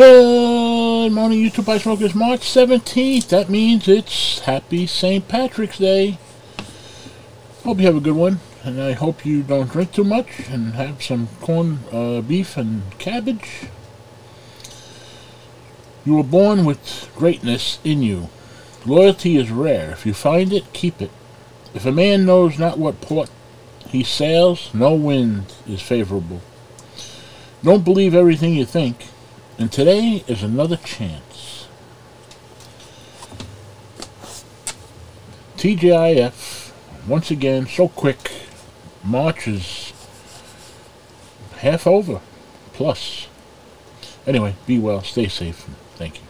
Good morning, YouTube Pipe Smokers. March 17th. That means it's Happy St. Patrick's Day. Hope you have a good one, and I hope you don't drink too much and have some corn uh, beef and cabbage. You were born with greatness in you. Loyalty is rare. If you find it, keep it. If a man knows not what port he sails, no wind is favorable. Don't believe everything you think. And today is another chance. TGIF, once again, so quick. March is half over, plus. Anyway, be well, stay safe, thank you.